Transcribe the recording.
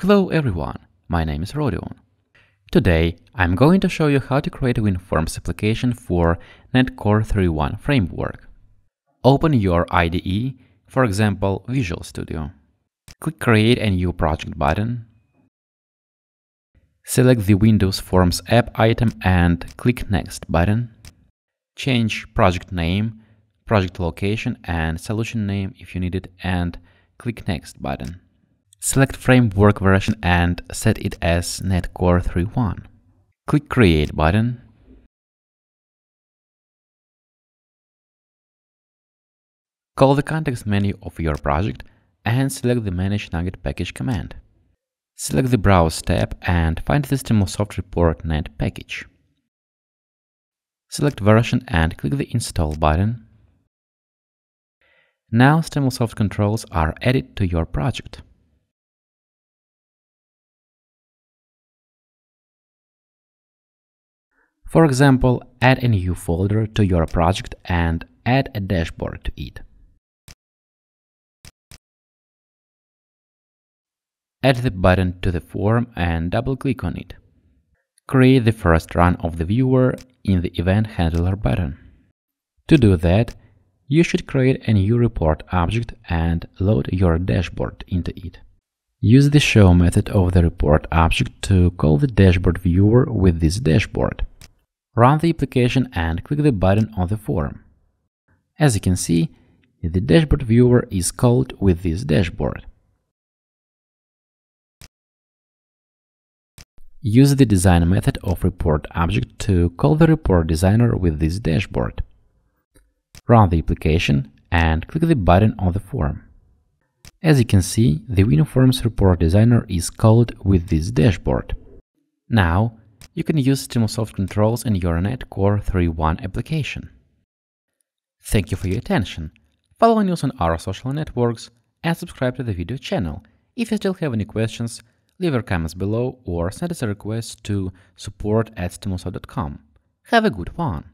Hello everyone, my name is Rodion. Today I'm going to show you how to create a WinForms application for NetCore 3.1 framework. Open your IDE, for example Visual Studio. Click Create a new project button. Select the Windows Forms app item and click Next button. Change project name, project location and solution name if you need it and click Next button. Select framework version and set it as NetCore 3.1. Click Create button. Call the context menu of your project and select the Manage NuGet package command. Select the Browse tab and find the Stimulsoft Report Net package. Select version and click the Install button. Now Stimulsoft controls are added to your project. For example, add a new folder to your project and add a dashboard to it. Add the button to the form and double-click on it. Create the first run of the viewer in the Event Handler button. To do that, you should create a new report object and load your dashboard into it. Use the show method of the report object to call the dashboard viewer with this dashboard. Run the application and click the button on the form. As you can see, the dashboard viewer is called with this dashboard. Use the design method of report object to call the report designer with this dashboard. Run the application and click the button on the form. As you can see, the WinForms report designer is called with this dashboard. Now, you can use Stimulsoft controls in your NetCore 3.1 application. Thank you for your attention. Follow news on our social networks and subscribe to the video channel. If you still have any questions, leave your comments below or send us a request to support at stimulsoft.com. Have a good one!